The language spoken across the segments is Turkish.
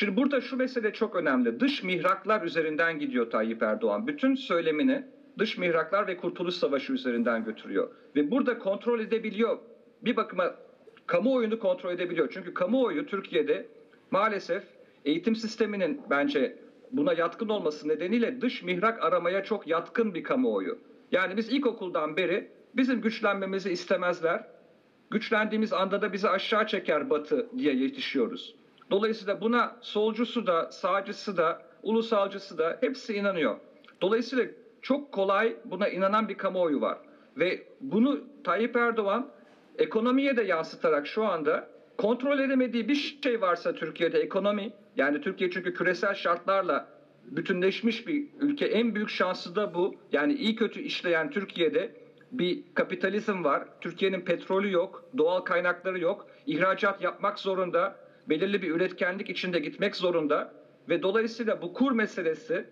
Şimdi burada şu mesele çok önemli. Dış mihraklar üzerinden gidiyor Tayyip Erdoğan. Bütün söylemini dış mihraklar ve Kurtuluş Savaşı üzerinden götürüyor. Ve burada kontrol edebiliyor. Bir bakıma kamuoyunu kontrol edebiliyor. Çünkü kamuoyu Türkiye'de maalesef eğitim sisteminin bence buna yatkın olması nedeniyle dış mihrak aramaya çok yatkın bir kamuoyu. Yani biz ilkokuldan beri bizim güçlenmemizi istemezler. Güçlendiğimiz anda da bizi aşağı çeker batı diye yetişiyoruz. Dolayısıyla buna solcusu da, sağcısı da, ulusalcısı da hepsi inanıyor. Dolayısıyla çok kolay buna inanan bir kamuoyu var. Ve bunu Tayyip Erdoğan ekonomiye de yansıtarak şu anda kontrol edemediği bir şey varsa Türkiye'de ekonomi, yani Türkiye çünkü küresel şartlarla bütünleşmiş bir ülke. En büyük şansı da bu. Yani iyi kötü işleyen Türkiye'de bir kapitalizm var. Türkiye'nin petrolü yok, doğal kaynakları yok. İhracat yapmak zorunda, belirli bir üretkenlik içinde gitmek zorunda ve dolayısıyla bu kur meselesi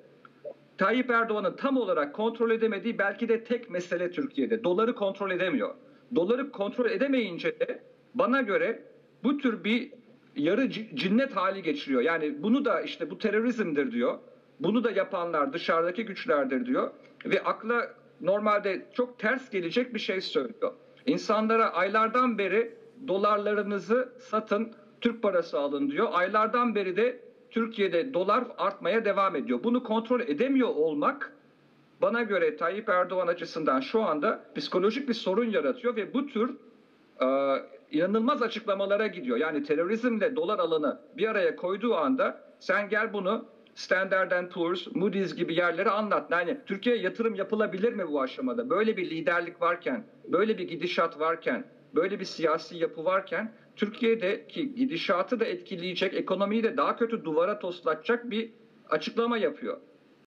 Tayyip Erdoğan'ın tam olarak kontrol edemediği belki de tek mesele Türkiye'de. Doları kontrol edemiyor. Doları kontrol edemeyince de bana göre bu tür bir yarı cinnet hali geçiriyor. Yani bunu da işte bu terörizmdir diyor. Bunu da yapanlar dışarıdaki güçlerdir diyor. Ve akla normalde çok ters gelecek bir şey söylüyor. İnsanlara aylardan beri dolarlarınızı satın, Türk parası alın diyor. Aylardan beri de Türkiye'de dolar artmaya devam ediyor. Bunu kontrol edemiyor olmak bana göre Tayyip Erdoğan açısından şu anda psikolojik bir sorun yaratıyor ve bu tür e, inanılmaz açıklamalara gidiyor. Yani terörizmle dolar alanı bir araya koyduğu anda sen gel bunu Standard Poor's, Moody's gibi yerlere anlat. Yani Türkiye'ye yatırım yapılabilir mi bu aşamada? Böyle bir liderlik varken, böyle bir gidişat varken, böyle bir siyasi yapı varken Türkiye'deki gidişatı da etkileyecek, ekonomiyi de daha kötü duvara toslatacak bir açıklama yapıyor.